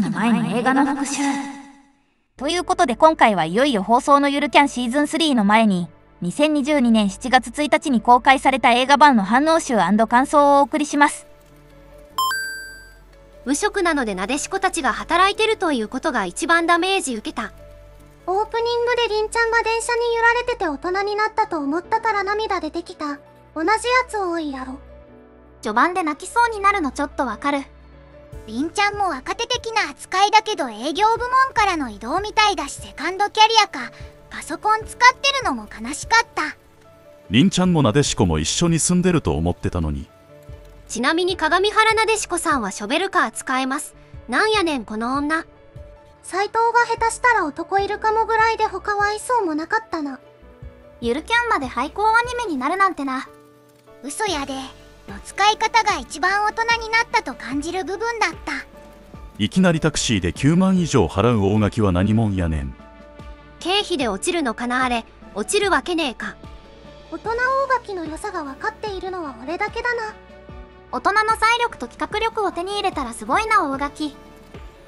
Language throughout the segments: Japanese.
月の前の映画の復習。ということで今回はいよいよ放送のゆるキャンシーズン3の前に、2022年7月1日に公開された映画版の反応集感想をお送りします。無職なのでなでしこたちが働いてるということが一番ダメージ受けた。オープニングでりんちゃんが電車に揺られてて大人になったと思ったから涙出てきた。同じやつ多いやろ。序盤で泣きそうになるのちょっとわかる。りんちゃんも若手的な扱いだけど営業部門からの移動みたいだしセカンドキャリアかパソコン使ってるのも悲しかった。りんちゃんもなでしこも一緒に住んでると思ってたのに。ちなみに鏡原なでしこさんはショベルカー使えます。なんやねんこの女。斎藤が下手したら男いるかもぐらいで他はいそうもなかったな。ゆるキャンまで廃校アニメになるなんてな。嘘やでの使い方が一番大人になったと感じる部分だった。いきなりタクシーで9万以上払う大垣は何者やねん。経費で落ちるのかなあれ。落ちるわけねえか。大人大垣の良さが分かっているのは俺だけだな。大人の財力と企画力を手に入れたらすごいな大垣。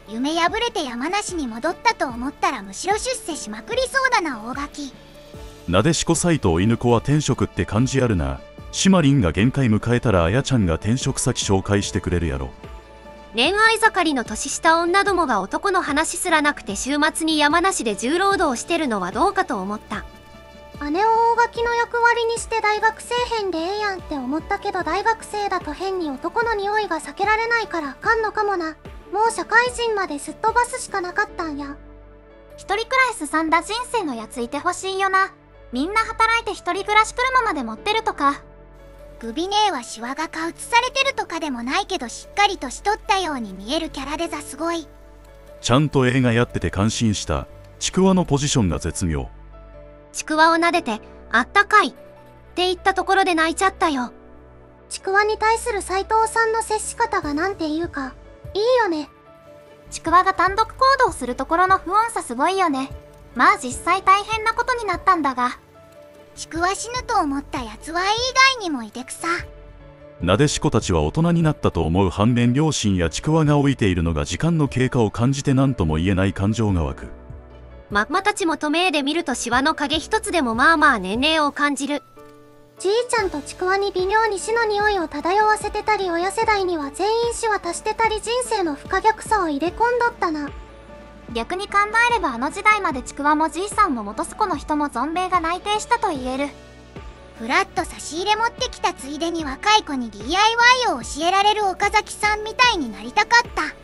夢破れて山梨に戻ったと思ったらむしろ出世しまくりそうだな大垣。なでしこ斎藤犬子は転職って感じあるなシマリンが限界迎えたらあやちゃんが転職先紹介してくれるやろ。恋愛盛りの年下女どもが男の話すらなくて週末に山梨で重労働してるのはどうかと思った。姉を大垣の役割にして大学生編でええやんって思ったけど大学生だと変に男の匂いが避けられないからあかんのかもな。もう社会人まですっ飛ばすしかなかったんや。一人暮らし進んだ人生のやついてほしいよな。みんな働いて一人暮らし車まで持ってるとかグビ姉はシワがか写されてるとかでもないけどしっかりとしとったように見えるキャラデザすごい。ちゃんと映画やってて感心した。ちくわのポジションが絶妙。ちくわを撫でてあったかいって言ったところで泣いちゃったよ。ちくわに対する斎藤さんの接し方がなんていうかいいよね。ちくわが単独行動するところの不穏さすごいよね。まあ実際大変なことになったんだがちくわ死ぬと思ったやつは以外にもいてくさ。なでしこたちは大人になったと思う反面両親やちくわが老いているのが時間の経過を感じて何とも言えない感情が湧く。ままたちも透明で見るとシワの影一つでもまあまあ年齢を感じる。じいちゃんとちくわに微妙に死の匂いを漂わせてたり親世代には全員死は足してたり人生の不可逆さを入れ込んどったな逆に考えればあの時代までちくわもじいさんも元栖湖の人も存命が内定したと言える。ふらっと差し入れ持ってきたついでに若い子に DIY を教えられる岡崎さんみたいになりたかった。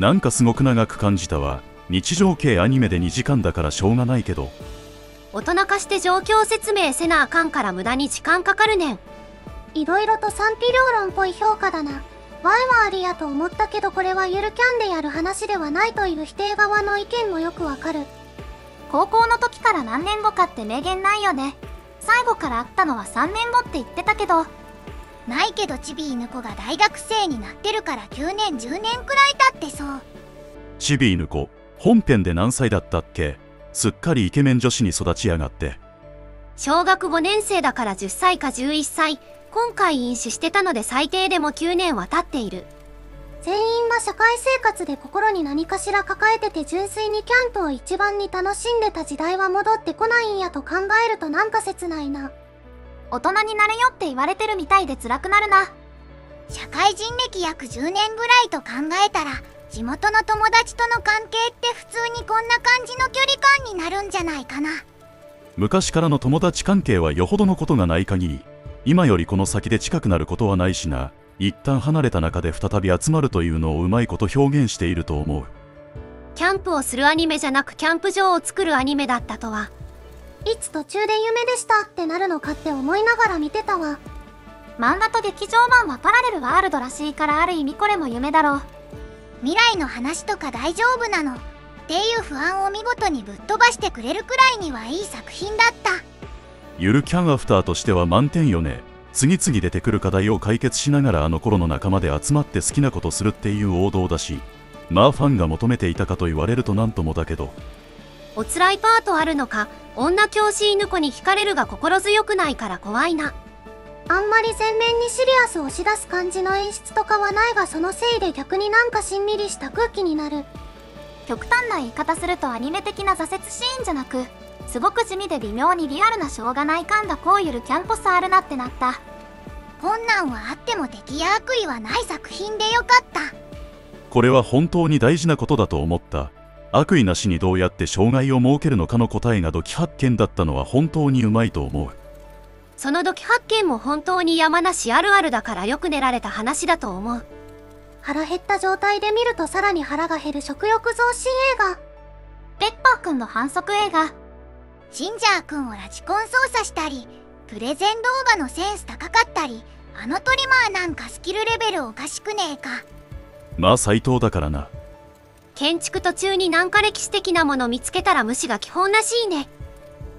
なんかすごく長く感じたわ。日常系アニメで2時間だからしょうがないけど。大人化して状況説明せなあかんから無駄に時間かかるねん。いろいろと賛否両論っぽい評価だな前はありやと思ったけどこれはゆるキャンでやる話ではないという否定側の意見もよくわかる。高校の時から何年後かって明言ないよね。最後から会ったのは3年後って言ってたけど。ないけどちび犬子が大学生になってるから9年10年くらい経ってそう。ちび犬子本編で何歳だったっけ？すっかりイケメン女子に育ちやがって。小学5年生だから10歳か11歳。今回飲酒してたので最低でも9年は経っている。全員は社会生活で心に何かしら抱えてて純粋にキャンプを一番に楽しんでた時代は戻ってこないんやと考えるとなんか切ないな。大人になれよって言われてるみたいで辛くなるな。社会人歴約10年ぐらいと考えたら地元の友達との関係って普通にこんな感じの距離感になるんじゃないかな昔からの友達関係はよほどのことがない限り今よりこの先で近くなることはないしな。一旦離れた中で再び集まるというのをうまいこと表現していると思う。キャンプをするアニメじゃなくキャンプ場を作るアニメだったとは。いつ途中で夢でしたってなるのかって思いながら見てたわ。漫画と劇場版はパラレルワールドらしいからある意味これも夢だろう。未来の話とか大丈夫なの。っていう不安を見事にぶっ飛ばしてくれるくらいにはいい作品だった。ゆるキャンアフターとしては満点よね。次々出てくる課題を解決しながらあの頃の仲間で集まって好きなことするっていう王道だしまあファンが求めていたかと言われると何ともだけど。おつらいパートあるのか女教師犬子に惹かれるが心強くないから怖いな。あんまり前面にシリアスを押し出す感じの演出とかはないがそのせいで逆になんかしんみりした空気になる極端な言い方するとアニメ的な挫折シーンじゃなくすごく地味で微妙にリアルなしょうがない感がこうゆるキャンポスあるなってなった。困難はあっても敵や悪意はない作品でよかった。これは本当に大事なことだと思った。悪意なしにどうやって障害を設けるのかの答えがドキ発見だったのは本当にうまいと思う。その時発見も本当に山梨あるあるだからよく練られた話だと思う腹減った状態で見るとさらに腹が減る食欲増進映画。ペッパーくんの反則映画。ジンジャー君をラジコン操作したりプレゼン動画のセンス高かったりあのトリマーなんかスキルレベルおかしくねえか。まあ斎藤だからな。建築途中になんか歴史的なもの見つけたら無視が基本らしいね。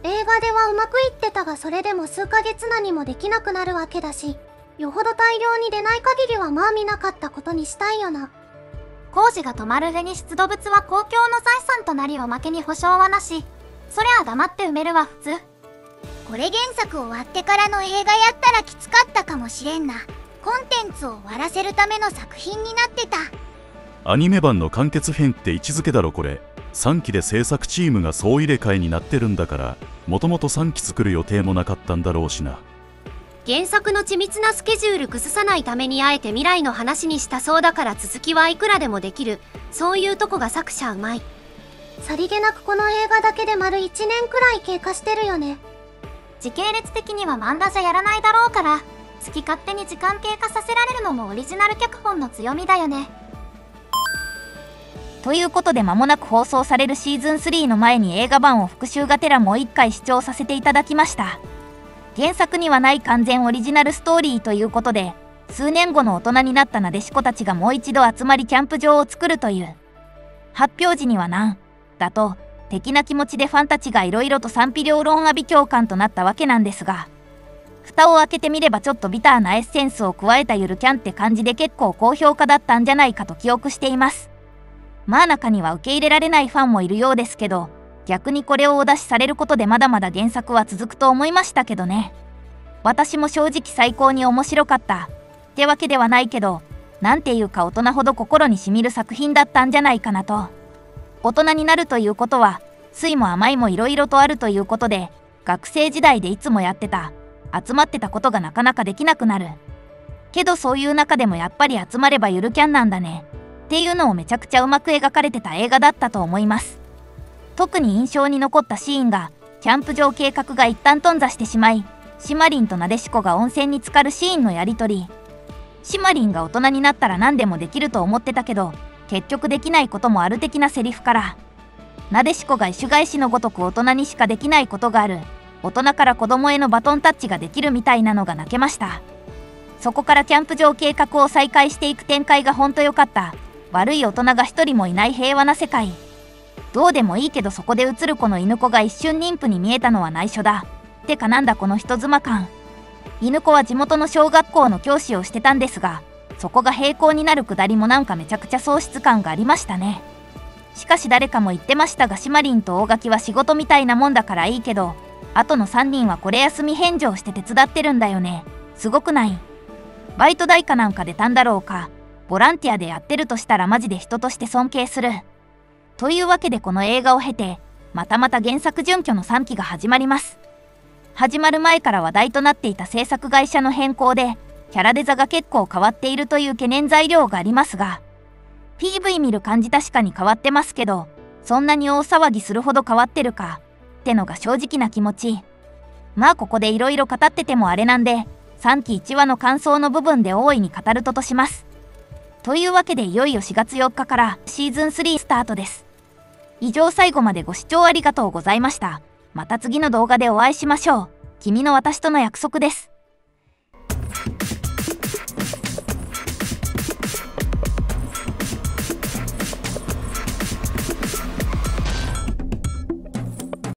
映画ではうまくいってたがそれでも数ヶ月何もできなくなるわけだしよほど大量に出ない限りはまあ見なかったことにしたいよな。工事が止まる上に出土物は公共の財産となりおまけに保証はなし。そりゃあ黙って埋めるは普通。これ原作終わってからの映画やったらきつかったかもしれんな。コンテンツを終わらせるための作品になってた。アニメ版の完結編って位置づけだろこれ。3期で制作チームが総入れ替えになってるんだからもともと3期作る予定もなかったんだろうしな原作の緻密なスケジュール崩さないためにあえて未来の話にしたそうだから続きはいくらでもできる。そういうとこが作者うまい。さりげなくこの映画だけで丸1年くらい経過してるよね。時系列的には漫画じゃやらないだろうから好き勝手に時間経過させられるのもオリジナル脚本の強みだよね。ということで間もなく放送されるシーズン3の前に映画版を復習がてらもう一回視聴させていただきました原作にはない完全オリジナルストーリーということで数年後の大人になったなでしこたちがもう一度集まりキャンプ場を作るという発表時には何だと的な気持ちでファンたちがいろいろと賛否両論浴び共感となったわけなんですが蓋を開けてみればちょっとビターなエッセンスを加えたゆるキャンって感じで結構高評価だったんじゃないかと記憶しています。まあ中には受け入れられないファンもいるようですけど逆にこれをお出しされることでまだまだ原作は続くと思いましたけどね。私も正直最高に面白かった。ってわけではないけどなんていうか大人ほど心にしみる作品だったんじゃないかなと。大人になるということは酸いも甘いもいろいろとあるということで学生時代でいつもやってた集まってたことがなかなかできなくなる。けどそういう中でもやっぱり集まればゆるキャンなんだね。っていうのをめちゃくちゃうまく描かれてた映画だったと思います。特に印象に残ったシーンがキャンプ場計画が一旦頓挫してしまいシマリンとナデシコが温泉に浸かるシーンのやり取り。シマリンが大人になったら何でもできると思ってたけど結局できないこともある的なセリフから。なでしこが意種返しのごとく大人にしかできないことがある。大人から子供へのバトンタッチができるみたいなのが泣けました。そこからキャンプ場計画を再開していく展開がほんと良かった。悪い大人が一人もいない平和な世界。どうでもいいけどそこで映る子の犬子が一瞬妊婦に見えたのは内緒だ。ってかなんだこの人妻感。犬子は地元の小学校の教師をしてたんですがそこが平行になるくだりもなんかめちゃくちゃ喪失感がありましたね。しかし誰かも言ってましたがシマリンと大垣は仕事みたいなもんだからいいけどあとの3人はこれ休み返上して手伝ってるんだよね。すごくない？バイト代かなんか出たんだろうか。ボランティアでやってるとしたらマジで人として尊敬する。というわけでこの映画を経てまたまた原作準拠の3期が始まります。始まる前から話題となっていた制作会社の変更でキャラデザが結構変わっているという懸念材料がありますが PV 見る感じ確かに変わってますけどそんなに大騒ぎするほど変わってるかってのが正直な気持ち。まあここでいろいろ語っててもあれなんで3期1話の感想の部分で大いに語るととします。というわけでいよいよ4月4日からシーズン3スタートです。以上最後までご視聴ありがとうございました。また次の動画でお会いしましょう。君の私との約束です。